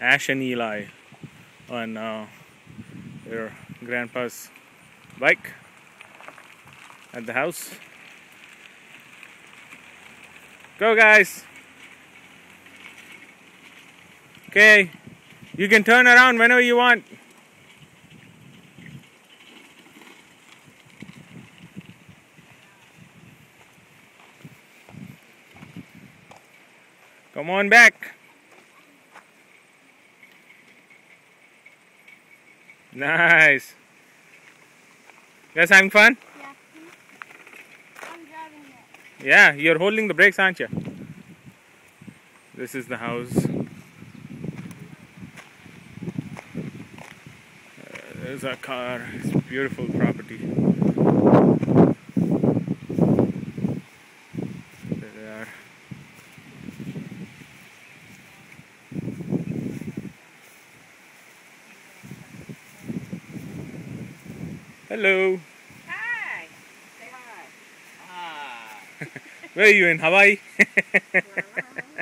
Ash and Eli on uh, their grandpa's bike at the house. Go, guys. Okay, you can turn around whenever you want. Come on back. Nice. You guys having fun? Yeah. I'm driving it. Yeah, you're holding the brakes, aren't you? This is the house. Uh, there's our car. It's a beautiful property. Hello. Hi. Say hi. Ah. Where are you in Hawaii?